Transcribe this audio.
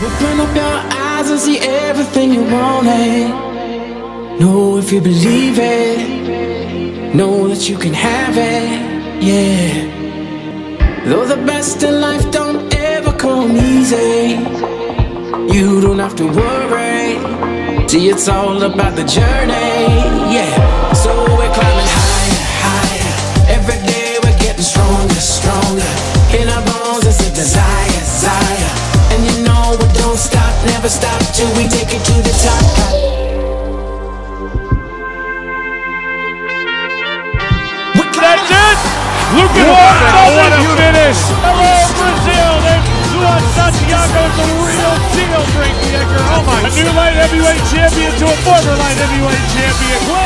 Open up your eyes and see everything you wanted. Know if you believe it, know that you can have it, yeah. Though the best in life don't ever come easy, you don't have to worry. See, it's all about the journey, yeah. So we're climbing higher, higher. Every day we're getting stronger, stronger. In our bones is a desire, desire. Never stop till we take it to the top. That's it! Lucas wow, what a finish! Hello, Brazil! There's Luan Santiago, the real deal, Frank Edgar. Oh my! A new light heavyweight champion to a former light heavyweight champion. Glenn Beautifully done.